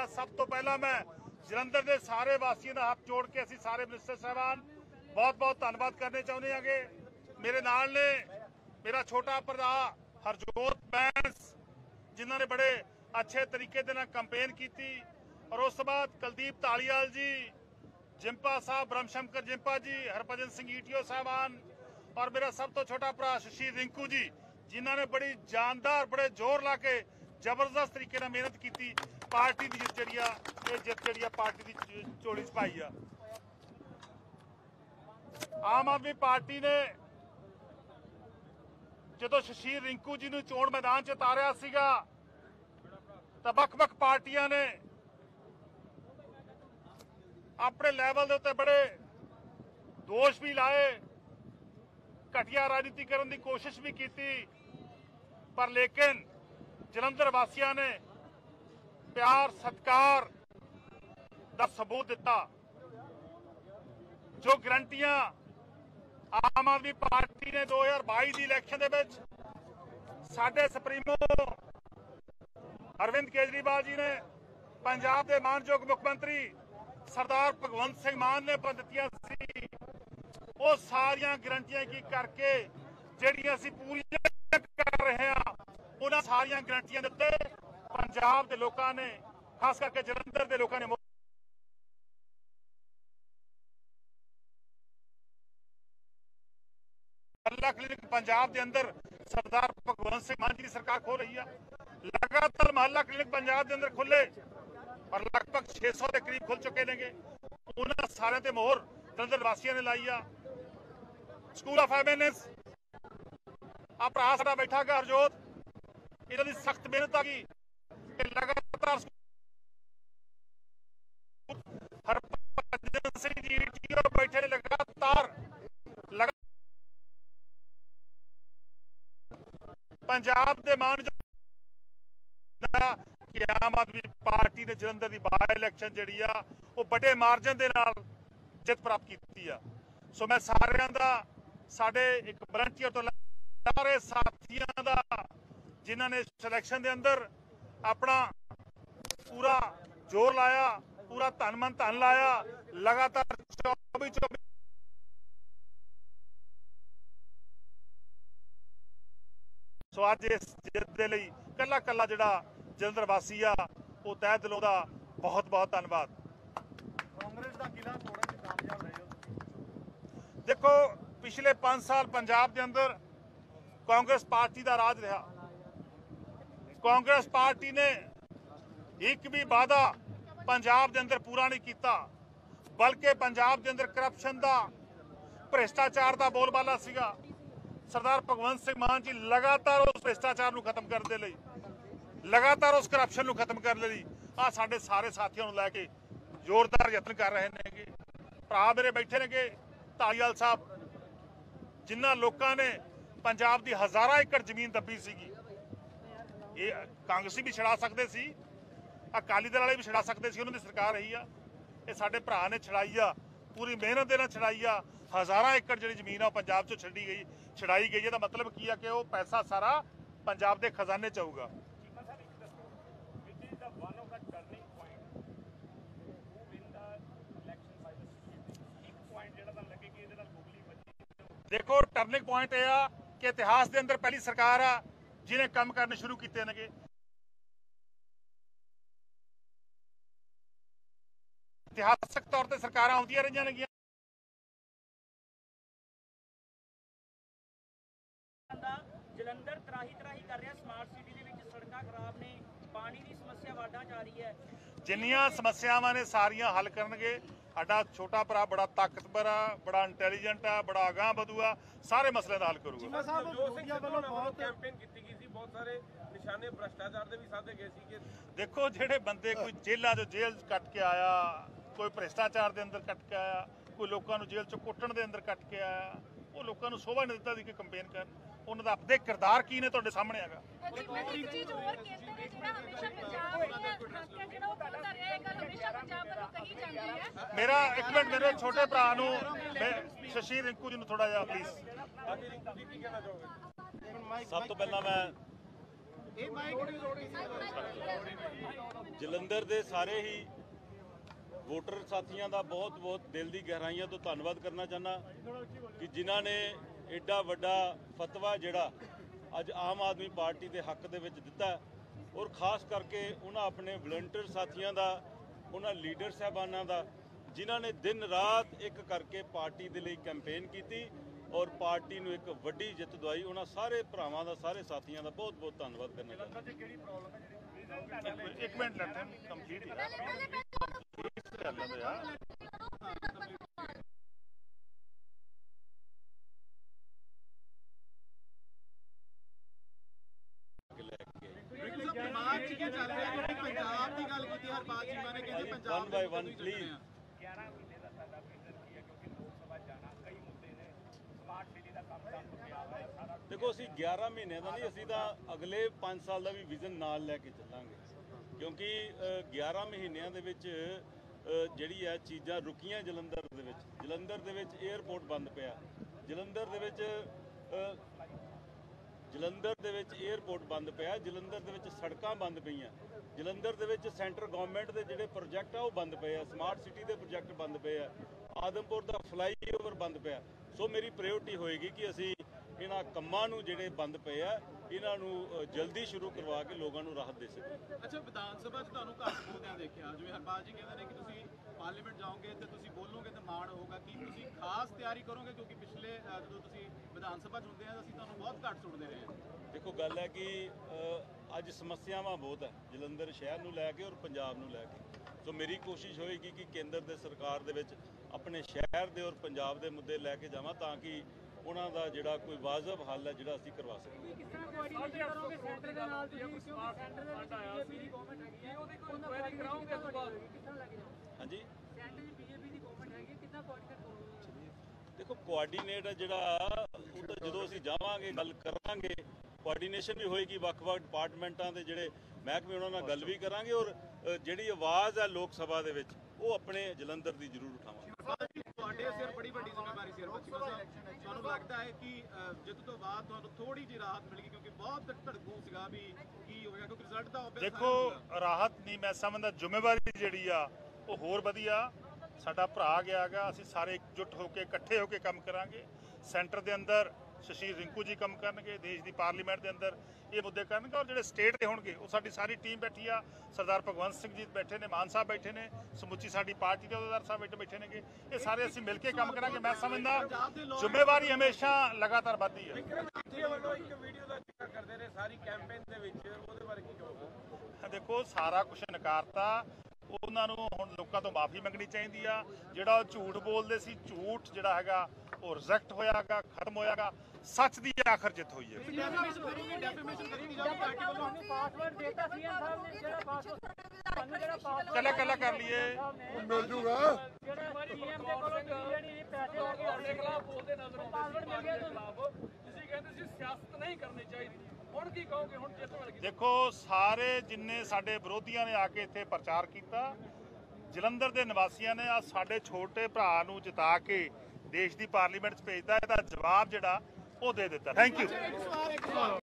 ਆ। ਸਭ ਤੋਂ ਪਹਿਲਾਂ ਮੈਂ ਜਲੰਧਰ ਦੇ ਸਾਰੇ ਵਾਸੀਆਂ ਦਾ ਹੱਥ ਜੋੜ ਕੇ ਅਸੀਂ ਸਾਰੇ ਮਿਨਿਸਟਰ ਸਾਹਿਬਾਨ ਬਹੁਤ ਬਹੁਤ ਧੰਨਵਾਦ ਕਰਨੇ ਚਾਹੁੰਦੇ ਹਾਂਗੇ। ਮੇਰੇ ਨਾਲ ਨੇ ਮੇਰਾ ਛੋਟਾ ਭਰਾ ਹਰਜੋਤ ਬੈਂਸ, ਜਿਨ੍ਹਾਂ ਨੇ ਬੜੇ ਅੱਛੇ ਤਰੀਕੇ ਦੇ ਨਾਲ ਕੰਪੇਨ ਕੀਤੀ। ਔਰ ਉਸ ਤੋਂ ਬਾਅਦ ਕੁਲਦੀਪ ਢਾਲੀਵਾਲ ਜੀ, ਜਿੰਪਾ ਸਾਹਿਬ, ਬ੍ਰਹਮਸ਼ੰਕਰ ਜਿੰਪਾ ਜੀ, ਹਰਭਜਨ ਸਿੰਘ ਈਟੀਓ ਸਾਹਿਬਾਨ, ਔਰ ਮੇਰਾ ਸਭ ਤੋਂ ਛੋਟਾ ਭਰਾ ਸ਼ਸ਼ੀ ਰਿੰਕੂ ਜੀ, ਜਿਨ੍ਹਾਂ ਨੇ ਬੜੀ ਜਾਨਦਾਰ, ਬੜੇ ਜ਼ੋਰ ਲਾ ਕੇ ਜ਼ਬਰਦਸਤ ਤਰੀਕੇ ਨਾਲ ਮਿਹਨਤ ਕੀਤੀ। ਪਾਰਟੀ ਦੀ ਜਿੱਤ ਜਿਹੜੀ ਆ, ਇਹ ਜਿੱਤ ਜਿਹੜੀ ਆ ਪਾਰਟੀ ਦੀ ਚੋਲੀ 'ਚ ਪਾਈ ਆ। ਆਮ ਆਦਮੀ ਪਾਰਟੀ ਨੇ ਜਦੋਂ ਸ਼ਸ਼ੀਰ ਰਿੰਕੂ ਜੀ ਨੂੰ ਚੋਣ ਮੈਦਾਨ 'ਚ ਉਤਾਰਿਆ ਸੀਗਾ, ਤਾਂ ਵੱਖ-ਵੱਖ ਪਾਰਟੀਆਂ ਨੇ ਆਪਣੇ ਲੈਵਲ ਦੇ ਉੱਤੇ ਬੜੇ ਦੋਸ਼ ਵੀ ਲਾਏ, ਘਟੀਆ ਰਾਜਨੀਤੀ ਕਰਨ ਦੀ ਕੋਸ਼ਿਸ਼ ਵੀ ਕੀਤੀ, ਪਰ ਲੇਕਿਨ ਜਲੰਧਰ ਵਾਸੀਆਂ ਨੇ ਪਿਆਰ ਸਤਕਾਰ ਦਾ ਸਬੂਤ ਦਿੱਤਾ, ਜੋ ਗਰੰਟੀਆਂ ਆਮ ਆਦਮੀ ਪਾਰਟੀ ਨੇ 2022 ਦੀ ਇਲੈਕਸ਼ਨ ਦੇ ਵਿੱਚ ਸਾਡੇ ਸੁਪਰੀਮੋ ਅਰਵਿੰਦ ਕੇਜਰੀਵਾਲ ਜੀ ਨੇ ਪੰਜਾਬ ਦੇ ਮਾਨਯੋਗ ਮੁੱਖ ਮੰਤਰੀ ਸਰਦਾਰ ਭਗਵੰਤ ਸਿੰਘ ਮਾਨ ਨੇ ਦਿੱਤੀਆਂ ਸੀ। ਉਹ ਸਾਰੀਆਂ ਗਰੰਟੀਆਂ ਕੀ ਕਰਕੇ ਜਿਹੜੀਆਂ ਅਸੀਂ ਪੂਰੀਆਂ ਕਰ ਰਹੇ ਹਾਂ, ਉਹਨਾਂ ਸਾਰੀਆਂ ਗਰੰਟੀਆਂ ਦੇ ਉੱਤੇ ਪੰਜਾਬ ਦੇ ਲੋਕਾਂ ਨੇ, ਖਾਸ ਕਰਕੇ ਜਲੰਧਰ ਦੇ ਲੋਕਾਂ ਨੇ ਮੋ- ਕਲੀਨਿਕ ਪੰਜਾਬ ਦੇ ਅੰਦਰ ਸਰਦਾਰ ਭਗਵੰਤ ਸਿੰਘ ਮਾਨ ਜੀ ਦੀ ਸਰਕਾਰ ਖੋ ਰਹੀ ਆ। ਲਗਾਤਾਰ ਮਹੱਲਾ ਕਲੀਨਿਕ ਪੰਜਾਬ ਦੇ ਅੰਦਰ ਖੁੱਲੇ ਔਰ ਲਗਭਗ 600 ਦੇ ਕਰੀਬ ਖੁੱਲ ਚੁੱਕੇ ਨੇਗੇ। ਉਹਨਾਂ ਸਾਰਿਆਂ ਤੇ ਮੋਹਰ ਜਲੰਧਰ ਵਾਸੀਆਂ ਨੇ ਲਾਈ ਆ। ਸਕੂਲ ਆਫ ਐਮਐਨਐਸ ਆ ਭਰਾ ਸਾਡਾ ਬੈਠਾ ਗਾ ਹਰਜੋਤ। ਇਹਨਾਂ ਦੀ ਸਖਤ ਮਿਹਨਤ ਆ ਗਈ। ਕਿ ਲਗਾਤਾਰ ਹਰਭਜਨ ਸਿੰਘ ਜੀ ਟੀਓ ਬੈਠੇ ਲਗਾਤਾਰ। ਪੰਜਾਬ ਦੇ ਮਾਨ ਕਿ ਆਮ ਆਦਮੀ ਪਾਰਟੀ ਨੇ ਜਲੰਧਰ ਦੀ ਬਾਈ ਇਲੈਕਸ਼ਨ ਜਿਹੜੀ ਆ, ਉਹ ਵੱਡੇ ਮਾਰਜਨ ਦੇ ਨਾਲ ਜਿੱਤ ਪ੍ਰਾਪਤ ਕੀਤੀ ਆ। ਸੋ ਮੈਂ ਸਾਰਿਆਂ ਦਾ, ਸਾਡੇ ਇੱਕ ਵਲੰਟੀਅਰ ਤੋਂ ਸਾਰੇ ਸਾਥੀਆਂ ਦਾ, ਜਿਨ੍ਹਾਂ ਨੇ ਸਿਲੈਕਸ਼ਨ ਦੇ ਅੰਦਰ ਆਪਣਾ ਪੂਰਾ ਜ਼ੋਰ ਲਾਇਆ ਪੂਰਾ ਧਨ ਮਨ ਧਨ ਲਾਇਆ ਲਗਾਤਾਰ 24 24 ਸੋ ਅੱਜ ਇਸ ਜਿੱਤ ਦੇ ਲਈ ਕੱਲਾ ਕੱਲਾ ਜਿਹੜਾ ਜਲੰਧਰ ਵਾਸੀ ਆ ਉਹ ਤਹਿ ਦਿਲੋਂ ਦਾ ਬਹੁਤ ਬਹੁਤ ਧੰਨਵਾਦ। ਕਾਂਗਰਸ ਦਾ ਕਿਲਾ ਤੋੜਨ 'ਚ ਕਾਮਯਾਬ ਰਹੇ ਹੋ ਦੇਖੋ ਪਿਛਲੇ 5 ਸਾਲ ਪੰਜਾਬ ਦੇ ਅੰਦਰ ਕਾਂਗਰਸ ਪਾਰਟੀ ਦਾ ਰਾਜ ਰਿਹਾ। ਕਾਂਗਰਸ ਪਾਰਟੀ ਨੇ ਇੱਕ ਵੀ ਵਾਅਦਾ ਪੰਜਾਬ ਦੇ ਅੰਦਰ ਪੂਰਾ ਨਹੀਂ ਕੀਤਾ, ਬਲਕਿ ਪੰਜਾਬ ਦੇ ਅੰਦਰ ਕਰਪਸ਼ਨ ਦਾ, ਭ੍ਰਿਸ਼ਟਾਚਾਰ ਦਾ ਬੋਲਬਾਲਾ ਸੀਗਾ। ਸਰਦਾਰ ਭਗਵੰਤ ਸਿੰਘ ਮਾਨ ਜੀ ਲਗਾਤਾਰ ਉਸ ਭ੍ਰਿਸ਼ਟਾਚਾਰ ਨੂੰ ਖਤਮ ਕਰਨ ਦੇ ਲਈ, ਲਗਾਤਾਰ ਉਸ ਕਰਪਸ਼ਨ ਨੂੰ ਖਤਮ ਕਰਨ ਲਈ ਆ ਸਾਡੇ ਸਾਰੇ ਸਾਥੀਆਂ ਨੂੰ ਲੈ ਕੇ ਜ਼ੋਰਦਾਰ ਯਤਨ ਕਰ ਰਹੇ ਨੇਗੇ। ਭਰਾ ਮੇਰੇ ਬੈਠੇ ਨੇਗੇ, ਧਾਲੀਵਾਲ ਸਾਹਿਬ, ਜਿਨ੍ਹਾਂ ਲੋਕਾਂ ਨੇ ਪੰਜਾਬ ਦੀ ਹਜ਼ਾਰਾਂ ਏਕੜ ਜ਼ਮੀਨ ਦੱਬੀ ਸੀਗੀ। ਇਹ ਕਾਂਗਰਸੀ ਵੀ ਛੜਾ ਸਕਦੇ ਸੀ ਅਕਾਲੀ ਦਲ ਵਾਲੇ ਵੀ ਛੜਾ ਸਕਦੇ ਸੀ ਉਹਨਾਂ ਦੀ ਸਰਕਾਰ ਰਹੀ ਆ। ਇਹ ਸਾਡੇ ਭਰਾ ਨੇ ਛੜਾਈ ਆ ਪੂਰੀ ਮਿਹਨਤ ਦੇ ਨਾਲ ਛੜਾਈ ਆ। ਹਜ਼ਾਰਾਂ ਏਕੜ ਜਿਹੜੀ ਜ਼ਮੀਨ ਆ ਪੰਜਾਬ ਚੋਂ ਛੱਡੀ ਗਈ ਛੜਾਈ ਗਈ। ਇਹਦਾ ਮਤਲਬ ਕੀ ਆ ਕਿ ਉਹ ਪੈਸਾ ਸਾਰਾ ਪੰਜਾਬ ਦੇ ਖਜ਼ਾਨੇ ਚ ਆਊਗਾ। ਦੇਖੋ ਟਰਨਿੰਗ ਪੁਆਇੰਟ ਇਹ ਆ ਕਿ ਇਤਿਹਾਸ ਦੇ ਅੰਦਰ ਪਹਿਲੀ ਸਰਕਾਰ ਆ ਜਿਹਨੇ ਕੰਮ ਕਰਨੇ ਸ਼ੁਰੂ ਕੀਤੇ ਨੇਗੇ। ਇਤਿਹਾਸਕ ਤੌਰ ਤੇ ਸਰਕਾਰਾਂ ਆਉਂਦੀਆਂ ਰਹੀਆਂ ਨੇਗੀਆਂ। ਜਲੰਧਰ ਤਰਾਹੀ ਤਰਾਹੀ ਕਰ ਰਿਹਾ ਸਮਾਰਟ ਸਿਟੀ ਦੇ ਵਿੱਚ ਸੜਕਾਂ ਖਰਾਬ ਨੇ ਪਾਣੀ ਦੀ ਸਮੱਸਿਆ ਵਾਢਾਂ ਜਾ ਰਹੀ ਹੈ। ਜਿੰਨੀਆਂ ਸਮੱਸਿਆਵਾਂ ਨੇ ਸਾਰੀਆਂ ਹੱਲ ਕਰਨਗੇ। ਸਾਡਾ ਛੋਟਾ ਭਰਾ ਬੜਾ ਤਾਕਤਵਰ ਆ ਬੜਾ ਇੰਟੈਲੀਜੈਂਟ ਆ ਬੜਾ ਅਗਾਂਹ ਵਧੂ ਆ ਸਾਰੇ ਮਸਲਿਆਂ ਦਾ ਹੱਲ ਕਰੂਗਾ। ਸਾਹਿਬ ਜੋ ਸਿੰਘ ਮੀਡੀਆ ਸਿੱਧੂ ਵੱਲੋਂ ਬਹੁਤ ਕੈਂਪੇਨ ਕੀਤੀ ਗਈ ਸੀ ਬਹੁਤ ਸਾਰੇ ਨਿਸ਼ਾਨੇ ਭ੍ਰਸ਼ਟਾਚਾਰ ਦੇ ਵੀ ਸਾਧੇ ਗਏ ਸੀ ਕਿ ਦੇਖੋ ਜਿਹੜੇ ਬੰਦੇ ਕੋਈ ਜੇਲ੍ਹਾਂ ਚੋਂ ਜੇਲ੍ਹ 'ਚ ਕੱਟ ਕੇ ਆਇਆ ਕੋਈ ਭ੍ਰਿਸ਼ਟਾਚਾਰ ਦੇ ਅੰਦਰ ਕੱਟ ਕੇ ਆਇਆ ਕੋਈ ਲੋਕਾਂ ਨੂੰ ਜੇਲ੍ਹ ਚੋਂ ਕੁੱਟਣ ਦੇ ਅੰਦਰ ਕੱਟ ਕੇ ਆਇਆ ਉਹ ਲੋਕਾਂ ਨੂੰ ਸੋਭਾ ਨਹੀਂ ਦਿੱਤਾ ਸੀ ਕਿ ਕੰਪੇਨ ਕਰਨ। ਉਹਨਾਂ ਦਾ ਆਪਦੇ ਕਿਰਦਾਰ ਕੀ ਨੇ ਤੁਹਾਡੇ ਸਾਹਮਣੇ ਹੈਗਾ? ਮੈਂ ਇੱਕ ਚੀਜ਼ ਹੋਰ ਕਹਿੰਦੇ ਨੇ ਜਿਹੜਾ ਹਮੇਸ਼ਾ ਪੰਜਾਬ ਦੀਆਂ ਹੱਕ ਹੈ ਜਿਹੜਾ ਉਹ ਖੁੱਲਦਾ ਰਿਹਾ ਇਹ ਗੱਲ ਹਮੇਸ਼ਾ ਪੰਜਾਬ ਵੱਲੋਂ ਕਹੀ ਜਾਂਦੀ ਹੈ। ਮੇਰਾ ਇੱਕ ਮਿੰਟ ਮੇਰੇ ਛੋਟੇ ਭਰਾ ਨੂੰ ਮੈਂ ਸ਼ਸ਼ੀ ਰਿੰਕੂ ਜੀ ਨੂੰ ਥੋੜਾ ਜਿਹਾ ਪਲੀਜ਼ ਬਾਕੀ ਰਿੰਕੂ ਜੀ ਕੀ ਕਹਿਣਾ ਚਾਹੋਗੇ ਸਭ ਤੋਂ ਪਹਿਲਾਂ ਮੈਂ ਜਲੰਧਰ ਦੇ ਸਾਰੇ ਹੀ ਵੋਟਰ ਸਾਥੀਆਂ ਦਾ ਬਹੁਤ-ਬਹੁਤ ਦਿਲ ਦੀ ਗਹਿਰਾਈਆਂ ਤੋਂ ਧੰਨਵਾਦ ਕਰਨਾ ਚਾਹਨਾ ਕਿ ਜਿਨ੍ਹਾਂ ਨੇ ਐਡਾ ਵੱਡਾ ਫਤਵਾ ਜਿਹੜਾ ਅੱਜ ਆਮ ਆਦਮੀ ਪਾਰਟੀ ਦੇ ਹੱਕ ਦੇ ਵਿੱਚ ਦਿੱਤਾ ਔਰ ਖਾਸ ਕਰਕੇ ਉਹਨਾਂ ਆਪਣੇ ਵਲੰਟੀਅਰ ਸਾਥੀਆਂ ਦਾ ਉਹਨਾਂ ਲੀਡਰ ਸਾਹਿਬਾਨਾਂ ਦਾ ਜਿਨ੍ਹਾਂ ਨੇ ਦਿਨ ਰਾਤ ਇੱਕ ਕਰਕੇ ਪਾਰਟੀ ਦੇ ਲਈ ਕੈਂਪੇਨ ਕੀਤੀ ਔਰ ਪਾਰਟੀ ਨੂੰ ਇੱਕ ਵੱਡੀ ਜਿੱਤ ਦਵਾਈ। ਉਹਨਾਂ ਸਾਰੇ ਭਰਾਵਾਂ ਦਾ ਸਾਰੇ ਸਾਥੀਆਂ ਦਾ ਬਹੁਤ-ਬਹੁਤ ਧੰਨਵਾਦ ਕਰਨਾ ਚਾਹੁੰਦਾ। ਇੱਕ ਮਿੰਟ ਲੈਟ ਹਿਮ ਕੰਪਲੀਟ ਚ ਕੀ ਚੱਲ ਰਿਹਾ ਕਿਉਂਕਿ ਪੰਜਾਬ ਦੀ ਗੱਲ ਕੀਤੀ ਹਰਪਾਲ ਚੀਮਾ ਨੇ ਕਹਿੰਦੇ Punjab one by one please 11 ਮਹੀਨੇ ਦਾ ਸਾਡਾ ਵਿਜ਼ਨ ਕੀ ਹੈ ਕਿਉਂਕਿ ਲੋਕ ਸਭਾ ਜਾਣਾ ਕਈ ਮੁੱਦੇ ਨੇ। ਸਮਾਰਟ ਸਿਟੀ ਦਾ ਕੰਮ ਚੱਲ ਪਿਆ ਹੋਇਆ ਹੈ ਸਾਰਾ ਦੇਖੋ ਅਸੀਂ 11 ਮਹੀਨਿਆਂ ਦਾ ਨਹੀਂ ਅਸੀਂ ਤਾਂ ਅਗਲੇ 5 ਸਾਲ ਦਾ ਵੀ ਵਿਜ਼ਨ ਨਾਲ ਲੈ ਕੇ ਚੱਲਾਂਗੇ। ਕਿਉਂਕਿ ਅ, 11 ਮਹੀਨਿਆਂ ਦੇ ਵਿੱਚ ਜਿਹੜੀ ਹੈ ਚੀਜ਼ਾਂ ਰੁਕੀਆਂ ਜਲੰਧਰ ਦੇ ਵਿੱਚ। ਜਲੰਧਰ ਦੇ ਵਿੱਚ 에ਅਰਪੋਰਟ ਬੰਦ ਪਿਆ। ਜਲੰਧਰ ਦੇ ਵਿੱਚ ਜਲੰਧਰ ਦੇ ਵਿੱਚ 에ਅਰਪੋਰਟ ਬੰਦ ਪਿਆ, ਜਲੰਧਰ ਦੇ ਵਿੱਚ ਸੜਕਾਂ ਬੰਦ ਪਈਆਂ। ਜਲੰਧਰ ਦੇ ਵਿੱਚ ਸੈਂਟਰ ਗਵਰਨਮੈਂਟ ਦੇ ਜਿਹੜੇ ਪ੍ਰੋਜੈਕਟ ਆ, ਉਹ ਬੰਦ ਪਏ ਆ। ਸਮਾਰਟ ਸਿਟੀ ਦੇ ਪ੍ਰੋਜੈਕਟ ਬੰਦ ਪਏ ਆ। ਆਦਮਪੁਰ ਦਾ ਫਲਾਈਓਵਰ ਬੰਦ ਪਿਆ। ਸੋ ਮੇਰੀ ਪ੍ਰਾਇੋਰਟੀ ਹੋਏਗੀ ਕਿ ਅਸੀਂ ਇਹਨਾਂ ਕੰਮਾਂ ਨੂੰ ਜਿਹੜੇ ਬੰਦ ਪਏ ਆ, ਇਹਨਾਂ ਨੂੰ ਜਲਦੀ ਸ਼ੁਰੂ ਕਰਵਾ ਕੇ ਲੋਕਾਂ ਨੂੰ ਰਾਹਤ ਦੇ ਸਕੀਏ। ਅੱਛਾ, ਵਿਧਾਨ ਸਭਾ 'ਚ ਤੁਹਾਨੂੰ ਘੱਟ ਬੋਲਦਿਆਂ ਦੇਖਿਆ। ਜਿਵੇਂ ਹਰਪਾਲ ਜੀ ਕਹਿੰਦੇ ਨੇ ਕਿ ਤੁਸੀਂ ਪਾਰਲੀਮੈਂਟ ਜਾਓਗੇ ਤੇ ਤੁਸੀਂ ਬੋਲੋਗੇ ਤੇ ਕੀ ਤੁਸੀਂ ਖਾਸ ਤਿਆਰੀ ਕਰੋਗੇ ਕਿਉਂਕਿ ਪਿਛਲੇ ਅ, ਜਦੋਂ ਤੁਸੀਂ ਵਿਧਾਨ ਸਭਾ 'ਚ ਹੁੰਦੇ ਆ ਤਾਂ ਅਸੀਂ ਤੁਹਾਨੂੰ ਬਹੁਤ ਘੱਟ ਸੁਣਦੇ ਰਹੇ ਹਾਂ। ਦੇਖੋ ਗੱਲ ਹੈ ਕਿ ਅੱਜ ਸਮੱਸਿਆਵਾਂ ਬਹੁਤ ਹੈ ਜਲੰਧਰ ਸ਼ਹਿਰ ਨੂੰ ਲੈ ਕੇ ਔਰ ਪੰਜਾਬ ਨੂੰ ਲੈ ਕੇ। ਸੋ ਮੇਰੀ ਕੋਸ਼ਿਸ਼ ਹੋਏਗੀ ਕਿ ਕੇਂਦਰ ਦੇ ਸਰਕਾਰ ਦੇ ਵਿੱਚ ਆਪਣੇ ਸ਼ਹਿਰ ਦੇ ਔਰ ਪੰਜਾਬ ਦੇ ਮੁੱਦੇ ਲੈ ਕੇ ਜਾਵਾਂ ਤਾਂ ਕਿ ਉਹਨਾਂ ਦਾ ਜਿਹੜਾ ਕੋਈ ਵਾਜਬ ਹੱਲ ਹੈ ਜਿਹੜਾ ਅਸੀਂ ਕਰਵਾ ਸਕੀਏ। ਕਿਸ ਤਰ੍ਹਾਂ ਕੋਆਰਡੀਨੇਸ਼ਨ ਕਰੋਗੇ ਸੈਂਟਰ ਦੇ ਨਾਲ? ਤੁਸੀਂ ਕਿਉਂਕਿ ਸੈਂਟਰ ਦੇ ਵਿੱਚ ਬੀਜੇਪੀ ਦੀ ਗਵਰਨਮੈਂਟ ਹੈਗੀ ਹੈ ਉਹਦੀ ਕੋਈ ਕੁਐਰੀ ਕਰਾਓਗੇ ਉਸ ਤੋਂ ਬਾਅਦ? ਕਿਸ ਤਰ੍ਹਾਂ ਲੱਗ ਜਾਓ ਹਾਂਜੀ ਸੈਂਟਰ ਦੀ ਗਵਰਨਮੈਂਟ ਹੈਗੀ ਹੈ ਕਿੱਦਾਂ ਕੋਆਰਡੀਨੇਟ ਕਰੋਗੇ ਦੇਖੋ ਕੋਆਰਡੀਨੇਟ ਹੈ ਜਿਹੜਾ ਉਹ ਤਾਂ ਜਦੋਂ ਅਸੀਂ ਜਾਵਾਂਗੇ ਗੱਲ ਕਰਾਂਗੇ ਕੋਆਰਡੀਨੇਸ਼ਨ ਵੀ ਹੋਏਗੀ ਵੱਖ-ਵੱਖ ਡਿਪਾਰਟਮੈਂਟਾਂ ਦੇ ਜਿਹੜੇ ਮਹਿਕਮੇ ਉਹਨਾਂ ਨਾਲ ਗੱਲ ਵੀ ਕਰਾਂਗੇ ਔਰ ਜਿਹੜੀ ਆਵਾਜ਼ ਹੈ ਲੋਕ ਸਭਾ ਦੇ ਵਿੱਚ ਉਹ ਆਪਣੇ ਜਲੰਧਰ ਦੀ ਜ਼ਰੂਰ ਉਠਾਵਾਂਗੇ। ਹਰਪਾਲ ਜੀ ਤੁਹਾਡੇ ਸਿਰ ਬੜੀ ਵੱਡੀ ਜ਼ਿੰਮੇਵਾਰੀ ਸਿਰ ਬੱਚੀ ਤੁਹਾਨੂੰ ਲੱਗਦਾ ਹੈ ਕਿ ਅ, ਜਿੱਤ ਤੋਂ ਬਾਅਦ ਤੁਹਾਨੂੰ ਥੋੜੀ ਜਿਹੀ ਰਾਹਤ ਮਿਲ ਗਈ ਕਿਉਂਕਿ ਬਹੁਤ ਧੜਕੂ ਸੀਗਾ ਵੀ ਕੀ ਹੋਏਗਾ ਕਿਉਂਕਿ ਰਿਜ਼ਲਟ ਤਾਂ obvious ਦੇਖੋ। ਰਾਹਤ ਨਹੀਂ ਮੈਂ ਸਮਝਦਾ ਜ਼ਿੰਮੇਵਾਰੀ ਜਿਹੜੀ ਆ ਉਹ ਹੋਰ ਵਧੀਆ ਸਾਡਾ ਭਰਾ ਗਿਆ ਹੈਗਾ ਅਸੀਂ ਸਾਰੇ ਇਕਜੁੱਟ ਹੋ ਕੇ, ਇਕੱਠੇ ਹੋ ਕੇ ਕੰਮ ਕਰਾਂਗੇ। ਸੈਂਟਰ ਦੇ ਅੰਦਰ ਸ਼ਸ਼ੀ ਰਿੰਕੂ ਜੀ ਕੰਮ ਕਰਨਗੇ, ਦੇਸ਼ ਦੀ ਪਾਰਲੀਮੈਂਟ ਦੇ ਅੰਦਰ ਇਹ ਮੁੱਦੇ ਕਰਨਗੇ ਔਰ ਜਿਹੜੇ ਸਟੇਟ ਦੇ ਹੋਣਗੇ, ਉਹ ਸਾਡੀ ਸਾਰੀ ਟੀਮ ਬੈਠੀ ਆ। ਸਰਦਾਰ ਭਗਵੰਤ ਸਿੰਘ ਜੀ ਬੈਠੇ ਨੇ, ਮਾਨ ਸਾਹਿਬ ਬੈਠੇ ਨੇ, ਸਮੁੱਚੀ ਸਾਡੀ ਪਾਰਟੀ ਦੇ ਅਹੁਦੇਦਾਰ ਸਾਹਿਬ ਬੈਠੇ ਬੈਠੇ ਨੇਗੇ। ਇਹ ਸਾਰੇ ਅਸੀਂ ਮਿਲ ਕੇ ਕੰਮ ਕਰਾਂਗੇ। ਮੈਂ ਸਮਝਦਾ ਜ਼ਿੰਮੇਵਾਰੀ ਹਮੇਸ਼ਾ ਲਗਾਤਾਰ ਵੱਧਦੀ ਹੈ ਦੇਖੋ, ਸਾਰਾ ਕੁਝ ਨਕਾਰਤਾ ਉਹਨਾਂ ਨੂੰ ਹੁਣ ਲੋਕਾਂ ਤੋਂ ਮਾਫੀ ਮੰਗਣੀ ਚਾਹੀਦੀ ਆ। ਜਿਹੜਾ ਉਹ ਝੂਠ ਬੋਲਦੇ ਸੀ ਝੂਠ ਜਿਹੜਾ ਹੈਗਾ ਉਹ ਰਿਜੈਕਟ ਹੋਇਆਗਾ ਖਤਮ ਹੋਇਆਗਾ ਸੱਚ ਦੀ ਆਖਰ ਜਿੱਤ ਹੋਈ ਹੈ। ਕੱਲਾ ਕੱਲਾ ਕਰ ਲਈਏ। ਮਿਲ ਜੂਗਾ। ਜਿਹੜਾ ਸੀਐਮ ਦੇ ਕੋਲੋਂ ਜਿਹੜੀ ਪੈਸੇ ਲੈ ਕੇ ਆਪਣੇ ਖਿਲਾਫ ਬੋਲਦੇ ਨਜ਼ਰ ਆਉਂਦੇ ਪਾਸਵਰਡ ਮਿਲ ਗਿਆ ਤੁਹਾਨੂੰ। ਤੁਸੀਂ ਕਹਿੰਦੇ ਸੀ ਸਿਆਸਤ ਨਹੀਂ ਕਰਨੀ ਚਾਹੀਦੀ। ਹੁਣ ਕੀ ਕਹੋਗੇ? ਹੁਣ ਜਿੱਤ ਮਿਲ ਗਈ। ਦੇਖੋ ਸਾਰੇ ਜਿੰਨੇ ਸਾਡੇ ਵਿਰੋਧੀਆਂ ਨੇ ਆ ਕੇ ਇੱਥੇ ਪ੍ਰਚਾਰ ਕੀਤਾ ਜਲੰਧਰ ਦੇ ਨਿਵਾਸੀਆਂ ਨੇ ਆ ਸਾਡੇ ਛੋਟੇ ਭਰਾ ਨੂੰ ਜਿਤਾ ਕੇ ਦੇਸ਼ ਦੀ ਪਾਰਲੀਮੈਂਟ 'ਚ ਭੇਜਦਾ ਇਹਦਾ ਜਵਾਬ ਜਿਹੜਾ ਉਹ ਦੇ ਦਿੱਤਾ। Thank you